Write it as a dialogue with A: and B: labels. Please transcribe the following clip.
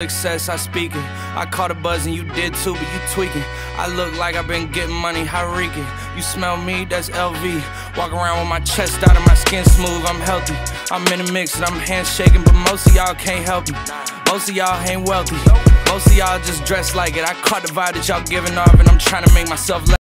A: Success, I speak it. I caught a buzz and you did too, but you tweaking. I look like I've been getting money, how reeking. You smell me, that's LV. Walk around with my chest out and my skin smooth, I'm healthy. I'm in a mix and I'm handshaking, but most of y'all can't help me. Most of y'all ain't wealthy. Most of y'all just dress like it. I caught the vibe that y'all giving off, and I'm trying to make myself.